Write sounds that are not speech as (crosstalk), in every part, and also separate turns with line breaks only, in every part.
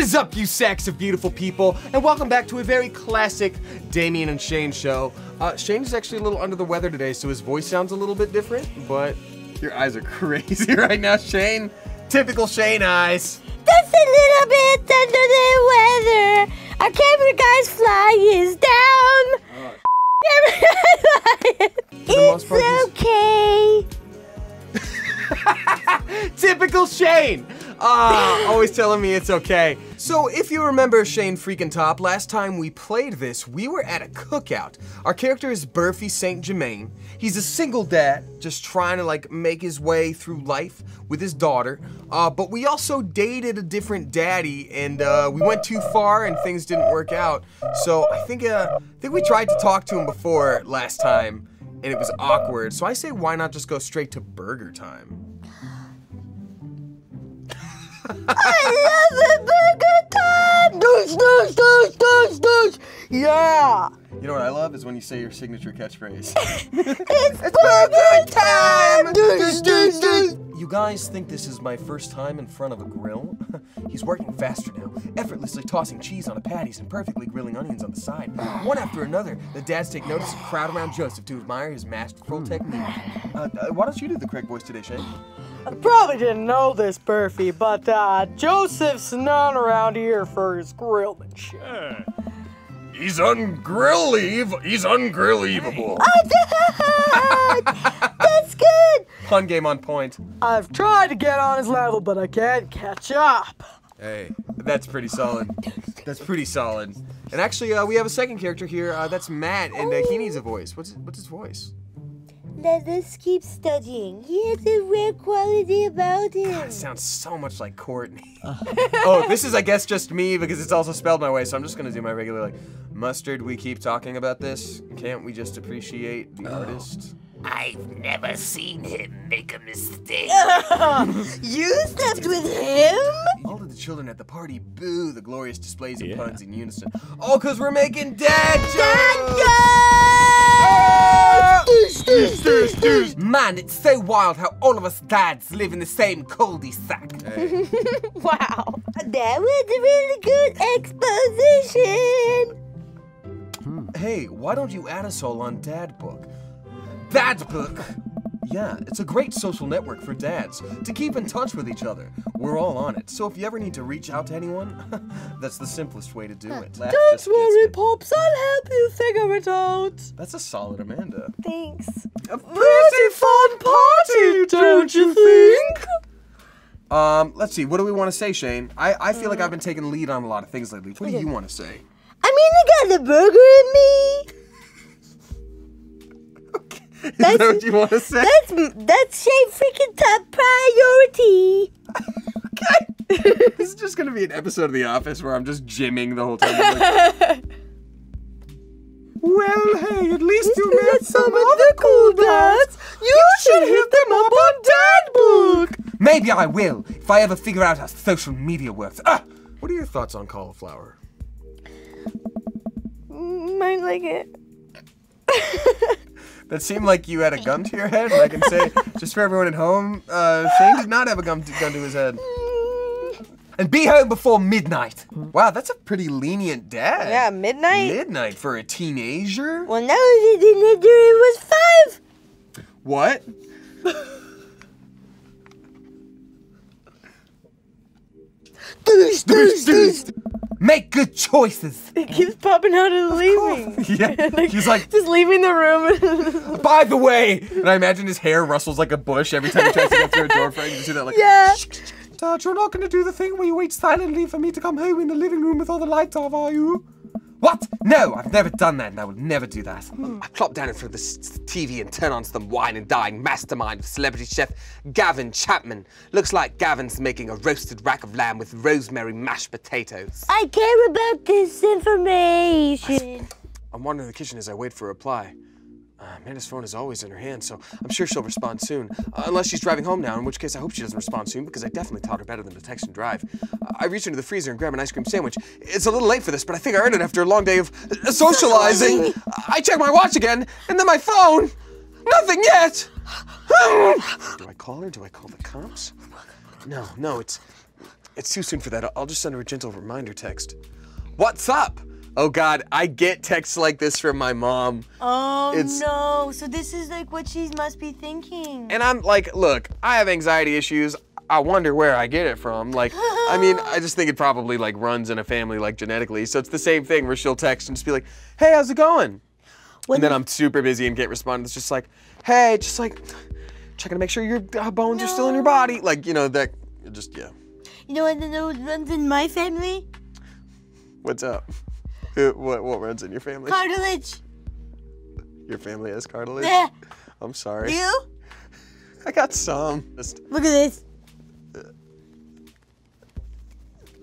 What is up, you sacks of beautiful people? And welcome back to a very classic Damien and Shayne show. Uh, Shayne is actually a little under the weather today, so his voice sounds a little bit different, but your eyes are (laughs) crazy right now, Shayne. Typical Shayne eyes.
Just a little bit under the weather. Our camera guy's fly is down. Camera guy's fly. It's
part,
okay. (laughs)
Typical Shayne! Ah, always telling me it's okay. So, if you remember Shayne freaking Topp, last time we played this, we were at a cookout. Our character is Burfy St. Germain. He's a single dad, just trying to like make his way through life with his daughter. Uh, but we also dated a different daddy, and uh, we went too far, and things didn't work out. So, I think uh, I think we tried to talk to him before last time, and it was awkward. So I say, why not just go straight to burger time?
I love it, burger time. Douche, douche, douche, douche, douche. Yeah.
You know what I love is when you say your signature catchphrase. (laughs)
It's burger time. Douche, douche, douche.
you guys think this is my first time in front of a grill? (laughs) He's working faster now, effortlessly tossing cheese on the patties and perfectly grilling onions on the side. One after another, the dads take notice and crowd around Joseph to admire his masterful technique. Uh, uh, why don't you do the Craig voice today, Shayne?
I probably didn't know this, Burfy, but uh, Joseph's known around here for his grillmanship.
He's ungrill He's ungrill (laughs)
That's good.
Pun game on point.
I've tried to get on his level, but I can't catch up.
Hey, that's pretty solid. That's pretty solid. And actually, uh, we have a second character here. Uh, that's Matt, and uh, he needs a voice. What's what's his voice?
Let us keep studying. He has a rare quality about him.
It sounds so much like Courtney. (laughs) oh, this is, I guess, just me because it's also spelled my way, so I'm just gonna do my regular, like, mustard, we keep talking about this. Can't we just appreciate the oh. artist?
I've never seen him make a mistake. (laughs)
You slept with him?
All of the children at the party boo the glorious displays of puns in unison. All because we're making dad jokes!
Douche, douche, douche,
Man, it's so wild how all of us dads live in the same cul-de-sac. (laughs)
Wow. That was a really good exposition. Hmm.
Hey, why don't you add us all on Dad Book? Dad Book! Yeah, it's a great social network for dads to keep in touch with each other. We're all on it, so if you ever need to reach out to anyone, (laughs) that's the simplest way to do it. Laugh
Don't worry. Pops, I'll help you figure it out.
That's a solid Amanda.
Thanks.
A
Pretty fun party, don't you think?
Um, let's see, what do we want to say, Shayne? I, I feel like I've been taking the lead on a lot of things lately. What do you want to say?
I mean, I got the burger in me. (laughs)
Is that what you want to say?
That's that's freaking top priority. (laughs)
this is just gonna be an episode of The Office where I'm just gymming the whole time. Like, (laughs) well, hey, at least you met some of other cool dads.
You should hit them up on Dad Book.
Maybe I will if I ever figure out how social media works. Ah! What are your thoughts on cauliflower?
Might like it.
That seemed like you had a gun to your head. And I can say, (laughs) just for everyone at home, uh, Shayne did not have a gun to, gun to his head. And be home before midnight. Wow, that's a pretty lenient dad.
Yeah, midnight?
Midnight for a teenager?
Well, now it didn't it was five.
What? (laughs)
Douche, douche, douche.
Make good choices.
He keeps popping out and leaving. (laughs)
Yeah. (laughs) He's like,
Just leaving the room. (laughs)
by the way. And I imagine his hair rustles like a bush every time he tries to get through a door frame. You see that like,
yeah.
Dad, you're not going to do the thing where you wait silently for me to come home in the living room with all the lights off, are you? What? No, I've never done that and I will never do that.
I plop down in front of the TV and turn on to some wine and dine mastermind with celebrity chef Gavin Chapman. Looks like Gavin's making a roasted rack of lamb with rosemary mashed potatoes.
I care about this information.
I'm wandering the kitchen as I wait for a reply. Uh, Amanda's phone is always in her hand, so I'm sure she'll respond soon. Uh, unless she's driving home now, in which case I hope she doesn't respond soon because I definitely taught her better than to text and drive. Uh, I reach into the freezer and grab an ice cream sandwich. It's a little late for this, but I think I earned it after a long day of uh, socializing. I check my watch again, and then my phone. Nothing yet. (sighs) do I call her? Do I call the cops? No, no, it's
It's too soon for that. I'll- I'll just send her a gentle reminder text. What's up? Oh God, I get texts like this from my mom.
Oh
It's-
no! So this is like what she must be thinking.
And I'm like, look, I have anxiety issues. I wonder where I get it from. Like, I mean, (laughs) I just think it probably like runs in a family like genetically. So it's the same thing where she'll text and just be like, hey, how's it going? and then I'm super busy and can't respond. It's just like, hey, just like checking to make sure your uh, bones are still in your body. Like, you know, that just, yeah.
You know what what runs in my family?
What's up? What, what runs in your family?
Cartilage.
Your family has cartilage?
Yeah.
I'm sorry.
You? (laughs)
I got some. Just,
Look at this.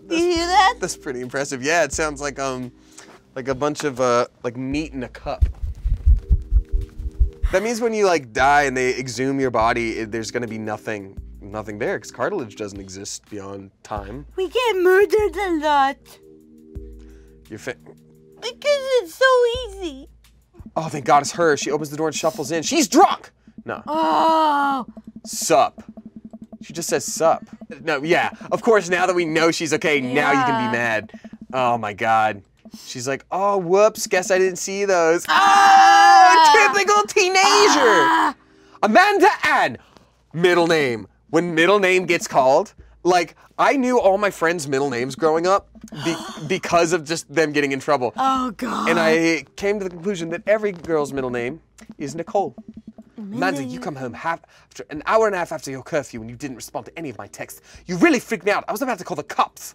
You hear that?
that's pretty impressive. Yeah, it sounds like um, like a bunch of uh, like meat in a cup. That means when you like die and they exhume your body, it, there's gonna be nothing, nothing there, because cartilage doesn't exist beyond time.
We get murdered a lot
Your fa-
because it's so easy.
oh, thank God it's her. She opens the door and shuffles in. She's drunk. No,
Oh.
sup. She just says sup. No, yeah. Of course, now that we know she's okay, now you can be mad. Oh my God. She's like, oh, whoops. Guess I didn't see those. Oh, typical teenager. Ah! Amanda Ann, middle name. When middle name gets called, like I knew all my friends' middle names growing up be- (gasps) because of just them getting in trouble.
Oh God.
And I came to the conclusion that every girl's middle name is Nicole. Amanda, you come home half after an hour and a half after your curfew and you didn't respond to any of my texts. You really freaked me out. I was about to call the cops.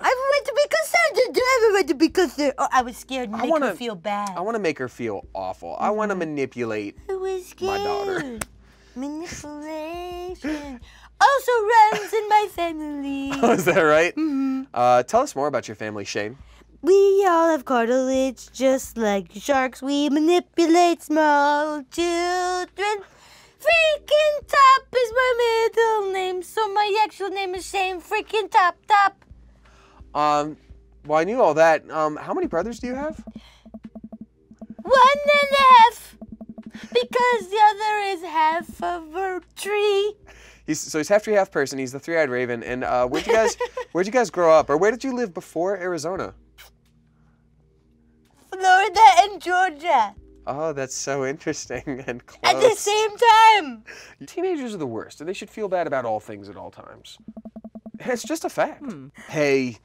I went to be concerned. Do I ever went to be? Oh, I was scared to make
wanna-
her feel bad.
I want to make her feel awful. I want to manipulate.
I.
My daughter.
Manipulation also runs in my family. (laughs)
Oh, Is that right? Uh, tell us more about your family, Shayne.
We all have cartilage, just like sharks. We manipulate small children. Freaking Topp is my middle name, so my actual name is Shayne Freaking Topp Topp.
Um, well, I knew all that. Um, how many brothers do you have?
One and a half, because the other is half of a tree.
He's so he's half tree, half person. He's the three-eyed raven. And uh, where'd you guys (laughs) where'd you guys grow up, or where did you live before Arizona?
Florida and Georgia
Oh, that's so interesting (laughs) and close.
at the same time.
Teenagers are the worst, and they should feel bad about all things at all times. It's just a fact. Hey,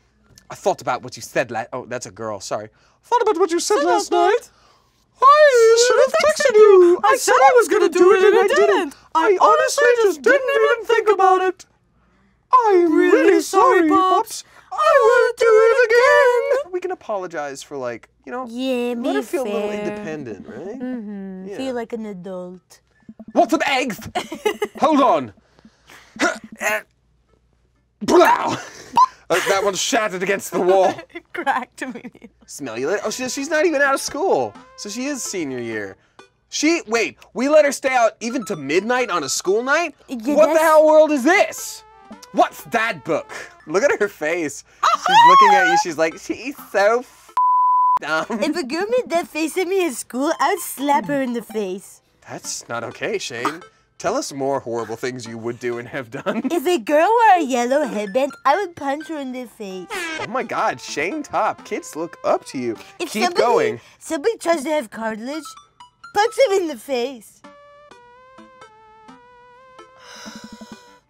I thought about what you said last. Oh, that's a girl. Sorry. I Thought about what you said last night. I should have texted you. I said I was gonna do it, and I didn't. I honestly just didn't even think about it. I'm really sorry, Pops. I will do it again. We can apologize for like, you know,
Yeah,
let her feel a little independent, right?
Mm-hmm.
Yeah.
Feel like an adult.
Want some eggs? (laughs) Hold on. (laughs) Blow! (laughs) Uh, that one shattered against the wall. (laughs)
It cracked me.
Smell you later. Oh, she, she's not even out of school. So she is senior year. She, wait, we let her stay out even to midnight on a school night?
Yeah,
what the hell world is this? What's that book? Look at her face. She's looking at you. She's like, she's so f- dumb.
If a girl made that face at me at school, I would slap her in the face.
That's not okay, Shayne. Tell us more horrible things you would do and have done.
If a girl wore a yellow headband, I would punch her in the face.
Oh my God, Shayne Topp, kids look up to you.
If
Keep
somebody,
going.
Somebody tries to have cartilage, punch them in the face.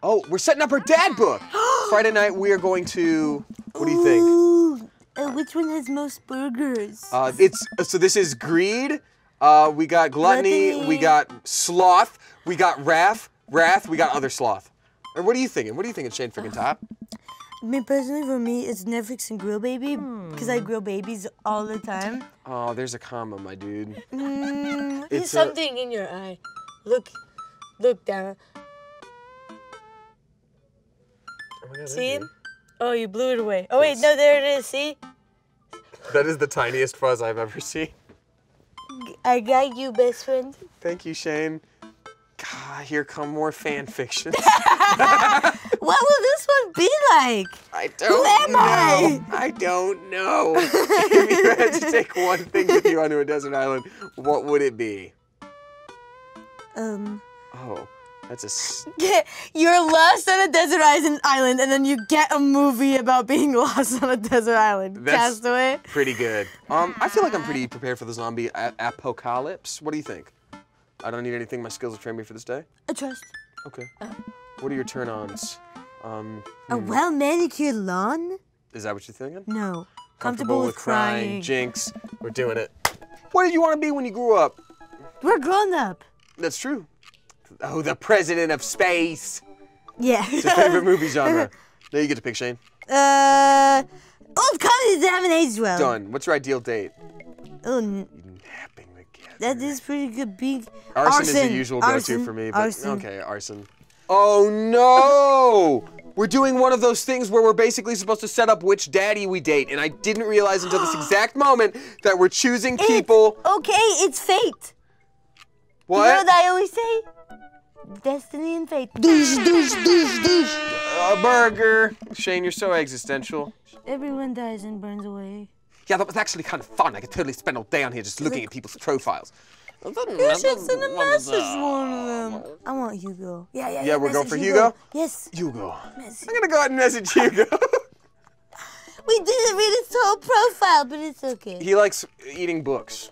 Oh, we're setting up our dad book. (gasps) Friday night we are going to. What do you think?
Ooh, uh, which one has most burgers?
Uh, it's so this is greed. Uh, we got gluttony,
Gluttony.
We got sloth. We got wrath. Wrath. We got other sloth. Or what are you thinking? What are you thinking, Shayne freaking Topp?
I mean, personally, for me, it's Netflix and Grill Baby because I grill babies all the time.
Oh, there's a comma, my dude. (laughs)
Mm,
It's
there's something in your eye. Look, look down. See? Oh, you blew it away. Oh wait, no, there it is. See?
That is the tiniest fuzz I've ever seen.
I got you, best friend.
Thank you, Shayne. God, here come more fan (laughs) fiction.
What will this one be like?
I don't Who
am
know.
I?
I don't know. if you had to (laughs) take one thing with you onto a desert island, what would it be?
Um,
Oh, That's a. s-
You're lost on a desert island, island, and then you get a movie about being (laughs) lost on a desert island.
That's-
Castaway.
Pretty good. Um, I feel like I'm pretty prepared for the zombie apocalypse. What do you think? I don't need anything. My skills have train me for this day.
I trust.
Okay. What are your turn-ons? Um,
A well manicured lawn?
is that what you're thinking?
No. Comfortable, with crying.
Jinx, we're doing it. What did you want to be when you grew up?
We're grown up.
That's true. Oh, the president of space.
Yeah.
It's your favorite movie (laughs) genre. Now you get to pick Shane.
uh, old comedies that haven't aged well.
Done. What's your ideal date?
Oh, n-
Napping together.
That is pretty good. Big
Arson, arson is the usual go-to for me, but
arson.
okay, arson. Oh no! We're doing one of those things where we're basically supposed to set up which daddy we date, and I didn't realize until this (gasps) exact moment that we're choosing
It's-
people.
okay, it's fate. You know
What?
what I always say? Destiny and fate. Douche, douche, douche, douche.
A burger. Shayne, you're so existential.
Everyone dies and burns away.
Yeah, that was actually kind of fun. I could totally spend all day on here just looking at people's profiles.
You should send a message to one of them. I want Hugo. Yeah, yeah,
Yeah, we're going
message
for Hugo?
Yes.
Hugo.
Message.
I'm gonna go ahead and message Hugo. (laughs)
We didn't read his whole profile, but it's okay.
he likes eating books.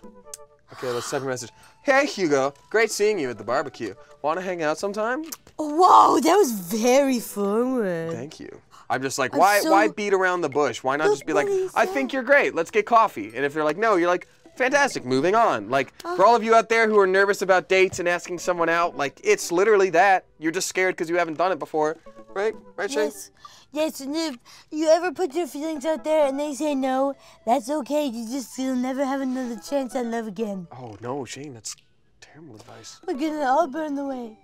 Okay, let's send a message. Hey, Hugo. Great seeing you at the barbecue. Want to hang out sometime?
Whoa, that was very forward.
Thank you. I'm just like, why,
so-
why beat around the bush? Why not just be like, I
said.
think you're great. Let's get coffee. And if they're like, no, you're like, fantastic. Moving on. Like, ah. for all of you out there who are nervous about dates and asking someone out, like, it's literally that. You're just scared because you haven't done it before, right? Right, Shayne?
Yes. Yes, and if you ever put your feelings out there and they say no, that's okay. You just you'll never have another chance at love again.
Oh no, Shayne, that's terrible advice.
We're gonna all burn away.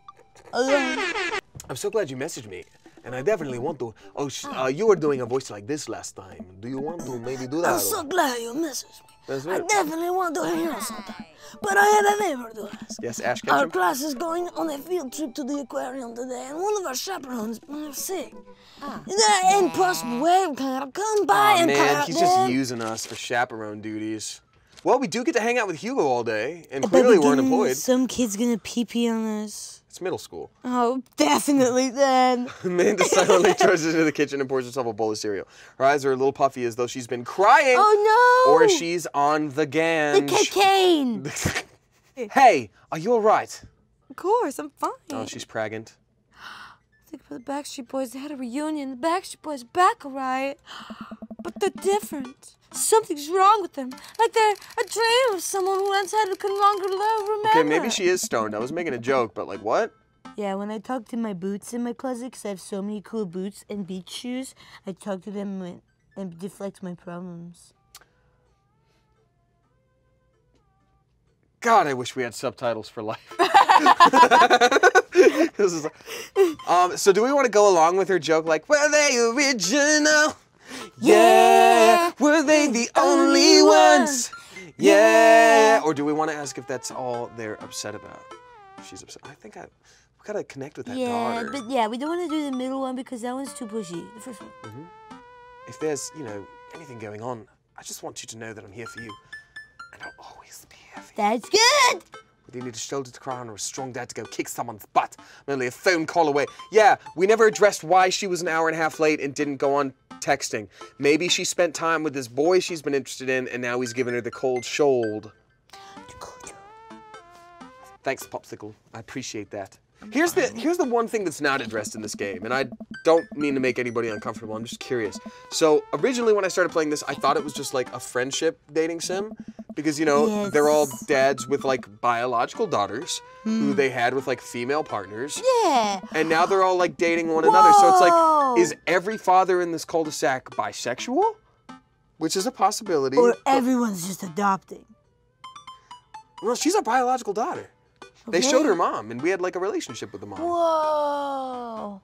Alone.
I'm so glad you messaged me. And I definitely want to. Oh, sh- uh, you were doing a voice like this last time. Do you want to maybe do that?
I'm so glad you messaged me.
That's
I definitely want to hang out sometime. But I have a favor to ask.
Yes, Ash
Our class is going on a field trip to the aquarium today, and one of our chaperones is sick. Is there any possible way we can come by
Oh
and
man,
cut
he's just
there?
using us for chaperone duties. Well, we do get to hang out with Hugo all day, and
But
clearly
we're
we're
getting-
unemployed.
Some kid's gonna pee pee on us.
It's middle school.
Oh, definitely then. (laughs)
Amanda silently (laughs) trudges into the kitchen and pours herself a bowl of cereal. Her eyes are a little puffy as though she's been crying,
Oh no!
or she's on the
gan.
the
cocaine. (laughs)
hey, are you all right?
Of course, I'm fine.
Oh, she's pregnant.
Think about the Backstreet Boys. They had a reunion. The Backstreet Boys back, all right? But they're different. Something's wrong with them. Like they're a dream of someone who once had who can longer love remember.
Okay, maybe she is stoned. I was making a joke, but like what?
Yeah, when I talk to my boots in my closet, 'cause I have so many cool boots and beach shoes, I talk to them and- and deflect my problems.
God, I wish we had subtitles for life. (laughs) (laughs) This is like- um, so do we want to go along with her joke like, were they original? Yeah. Were they the only ones? Yeah. Or do we want to ask if that's all they're upset about? She's upset. I think I we gotta connect with that
yeah,
daughter.
but yeah, we don't want to do the middle one because that one's too pushy. The first one. Mm-hmm.
If there's, you know, anything going on, I just want you to know that I'm here for you. And I'll always be here for you.
That's good.
You need a shoulder to cry on or a strong dad to go kick someone's butt, only a phone call away. Yeah, we never addressed why she was an hour and a half late and didn't go on texting. Maybe she spent time with this boy she's been interested in and now he's giving her the cold shoulder. Thanks, Popsicle. I appreciate that. Here's the here's the one thing that's not addressed in this game, and I don't mean to make anybody uncomfortable. I'm just curious. So originally, when I started playing this, I thought it was just like a friendship dating sim, because you know they're all dads with like biological daughters who hmm. they had with like female partners,
Yeah.
and now they're all like dating one another. So it's like, is every father in this cul-de-sac bisexual? Which is a possibility.
Or everyone's just adopting.
well, she's our biological daughter. They showed her mom, and we had like a relationship with the mom.
Whoa.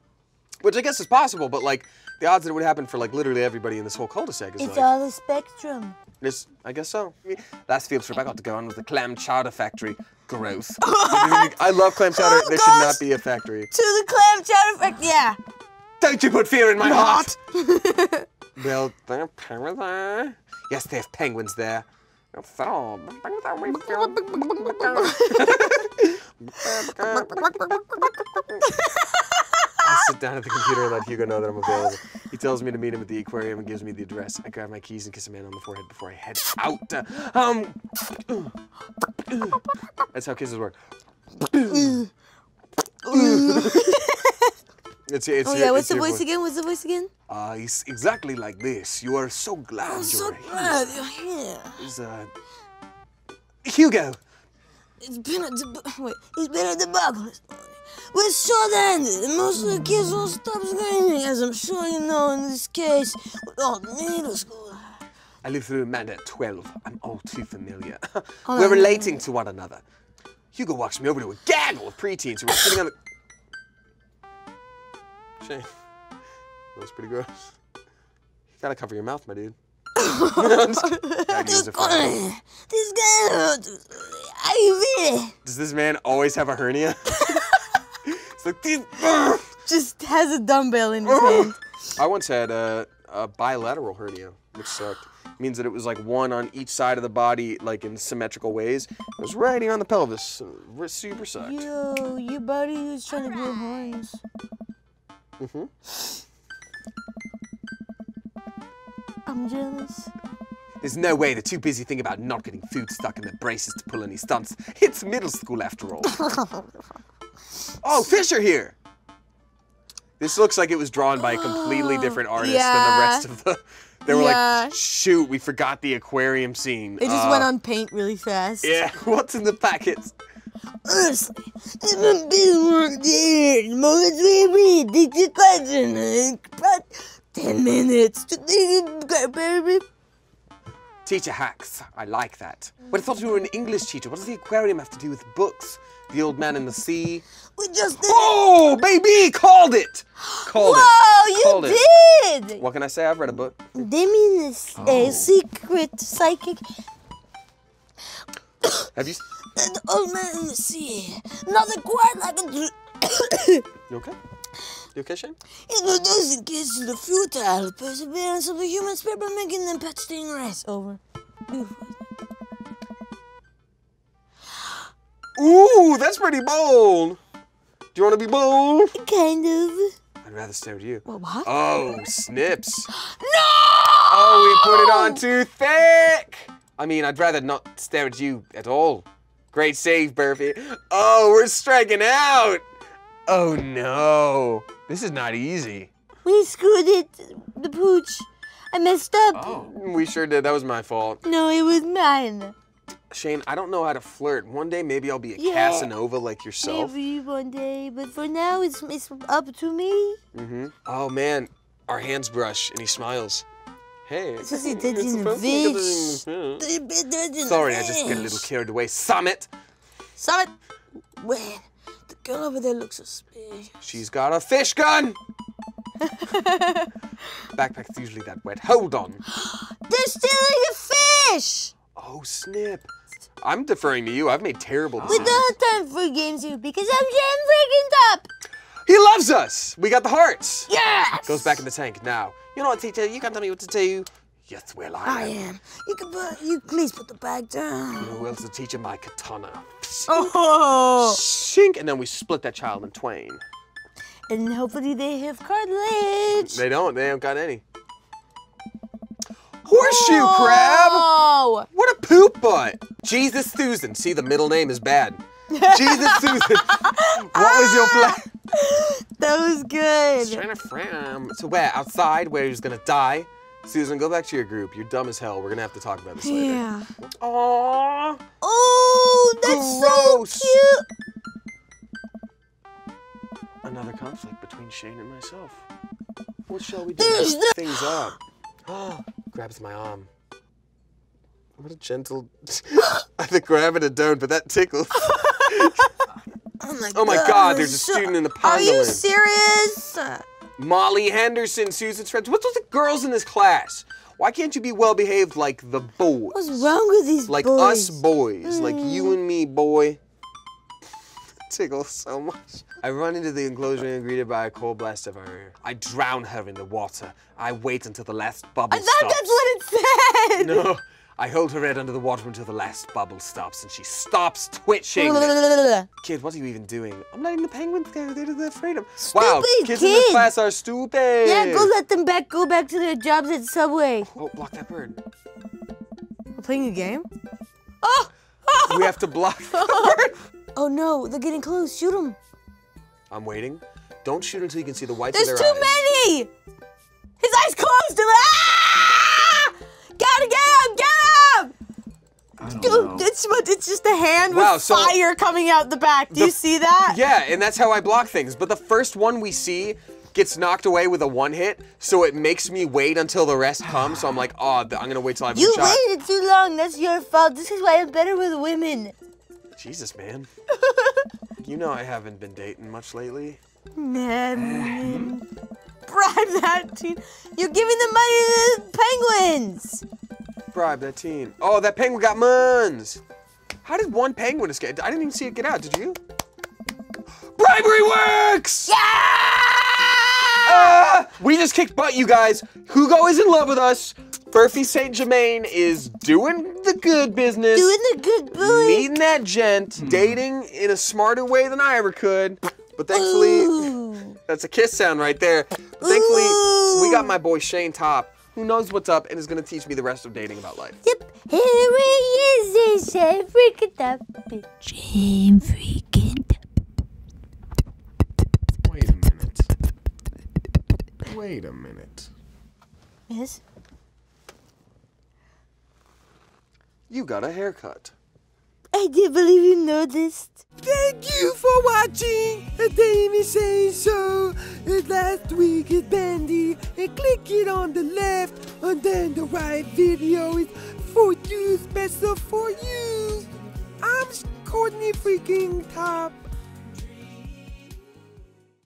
Which I guess is possible, but like the odds that it would happen for like literally everybody in this whole cul-de-sac is
It's
like
all a spectrum.
This. I guess so. Last field trip I got to go on was the clam chowder factory. Gross. (laughs) I love clam chowder.
Oh,
there should not be a factory.
To the clam chowder factory, Yeah.
Don't you put fear in my heart. (laughs) well, there are penguins there. Yes, they have penguins there. So, (laughs) down at the computer and let Hugo know that I'm available. He tells me to meet him at the aquarium and gives me the address. I grab my keys and kiss a man on the forehead before I head out. Uh, um, that's how kisses work. (laughs) it's, it's
Oh
your-
yeah, what's the
your
voice again? What's the voice again?
Uh, it's exactly like this. You are so glad
I'm
you're
so
here.
glad you're here.
Is, uh, Hugo.
It's been a (laughs) wait. It's been a debacle this morning. We're short-handed, most of the kids won't stop screaming, as I'm sure you know in this case with all the middle school.
I lived through Amanda at 12. I'm all too familiar. (laughs)
Hold
We're
on.
relating to one another. Hugo walks me over to a gaggle of preteens who are sitting on the. (coughs) Shayne, that was pretty gross. You gotta cover your mouth, my dude. Just kidding. Gotta use it for-
Funny. This guy hurts. Are you really?
Does this man always have a hernia? (laughs) it's like these.
Just has a dumbbell in his hand.
I once had a, a bilateral hernia, which sucked. means that it was like one on each side of the body, like in symmetrical ways. It was right here on the pelvis. Super sucked.
Yo, your buddy was trying to grow horns.
Mm-hmm.
I'm jealous.
There's no way they're too busy thinking about not getting food stuck in their braces to pull any stunts. It's middle school after all. (laughs) oh, fish are here! This looks like it was drawn by a completely (gasps) different artist than the rest of the. (laughs) They were
Yeah.
like, shoot, we forgot the aquarium scene.
It just
Uh,
went on paint really fast.
Yeah, (laughs) what's in the packets?
Honestly, it's been busy work there. Moments we read, teach your question. uh, About 10 minutes to baby.
Teacher hacks. I like that. But I thought you were an English teacher. What does the aquarium have to do with books? The old man in the sea?
We just did
Oh, baby! Called it! Called it.
Whoa, you
Called it.
did!
What can I say? I've read a book.
Damien is a oh. secret psychic.
Have you?
the old man in the sea. Nothing quite like a
You okay? You okay, Shayne?
It introducing kids to the futile perseverance of the human spirit by making them pet stingrays. Over.
Ooh, that's pretty bold. Do you want to be bold?
Kind of.
I'd rather stare at you.
What? what?
Oh, snips. (gasps)
no!
Oh, we put it on too thick. I mean, I'd rather not stare at you at all. Great save, Burfy. Oh, we're striking out. Oh no, this is not easy.
We screwed it. The pooch. I messed up.
Oh, We sure did. That was my fault.
No, it was mine.
Shayne, I don't know how to flirt. One day maybe I'll be a
Yeah.
Casanova like yourself.
Maybe one day, but for now it's it's up to me.
Mm-hmm. Oh man, our hands brush and he smiles. Hey.
Because he did
it's
in the
supposed to get
fish.
it in the- Sorry, I just get a little carried away. Summit.
Summit. Wait, the girl over there looks suspicious.
She's got a fish gun. (laughs) Backpack's usually that wet. Hold on. (gasps)
They're stealing a fish.
Oh snap. I'm deferring to you. I've made terrible
We
decisions.
don't have time for games here because I'm Jen freaking Topp.
He loves us. We got the hearts.
Yes.
Goes back in the tank now. You know what, teacher? You can't tell me what to do. Yes, well, I,
I
am.
am. You can put. You please put the bag down.
Who else to teach him my katana?
Oh.
Shink, and then we split that child in twain.
And hopefully they have cartilage.
They don't. They don't got any. Horseshoe crab.
Oh.
What a poop butt! Jesus Susan. See, the middle name is bad. Jesus (laughs) Susan. What was your plan? (laughs)
That was good.
Trying to fram. So where? Outside, where he's gonna die? Susan, go back to your group. You're dumb as hell. We're gonna have to talk about this later.
Yeah.
Aww.
Oh, that's
Gross.
so cute.
Another conflict between Shayne and myself. What shall we do?
There's no-
Things up. (gasps) (laughs) Grabs my arm. What a gentle. (laughs) I think grab it and don't, but that tickles. (laughs)
Oh my,
Oh my God, there's a student in the
Are you serious?
Molly Henderson, Susan's friends. What's with the girls in this class? Why can't you be well behaved like the boys?
What's wrong with these
like
boys?
Like us boys, like you mm. and me, boy. Tickles so much. I run into the enclosure and greeted by a cold blast of air. I drown her in the water. I wait until the last bubble
I thought
stops.
that's what it said.
No, I hold her head under the water until the last bubble stops and she stops twitching. (laughs) Kid, what are you even doing? I'm letting the penguins go. They're they're afraid of. wow,
Stupid
kids in this class are stupid.
yeah, go let them back go back to their jobs at Subway.
Oh, block that bird.
We're playing a game? Oh!
we have to block the (laughs) bird.
Oh no, they're getting close. Shoot them.
I'm waiting. Don't shoot until you can see the whites
There's
of
too
their eyes.
many! His eyes closed! Ah! Gotta get him! Get him! Dude, it's but it's just a hand
Wow,
with
so-
fire coming out the back. Do you see that?
Yeah, and that's how I block things. But the first one we see gets knocked away with a one hit, so it makes me wait until the rest come. So I'm like, oh, I'm gonna wait till I have
You
a shot.
waited too long. That's your fault. This is why I'm better with women.
Jesus, man. you know I haven't been dating much lately.
Man. Bribe that teen. You're giving the money to the penguins.
Bribe that teen. Oh, that penguin got muns. How did one penguin escape? I didn't even see it get out. Did you? Bribery works!
Yeah!
Ah! (laughs) we just kicked butt, you guys. Hugo is in love with us. Burfy Saint Germain is doing the good business.
Doing the good boy.
meeting that gent, dating in a smarter way than I ever could. But thankfully,
Ooh.
that's a kiss sound right there. Thankfully, we got my boy Shayne Topp, who knows what's up and is gonna teach me the rest of dating about life.
Yep, here he is, a Shayne freaking Topp. Shayne freaking
Wait a minute.
Yes?
You got a haircut.
I did believe you noticed.
Thank you for watching a Damie Say So. And last week is Bandy. And click it on the left, and then the right video is for you, special for you. I'm Courtney freaking Topp.